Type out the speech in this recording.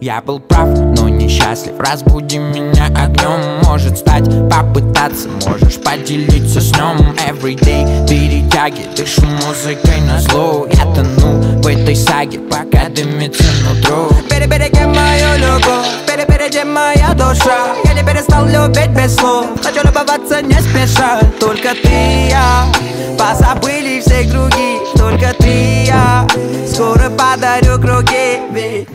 Я был прав, но несчастлив Разбуди меня огнем Может стать, попытаться Можешь поделиться с ним. Everyday перетяги Дышу музыкой на зло. Я тону в этой саге Пока дымится нутро. Перебереги мою любовь? Перебереги моя душа? Я не перестал любить без слов. Хочу любоваться не спеша. Только ты и я Позабыли все круги Только ты и я Скоро подарю круги.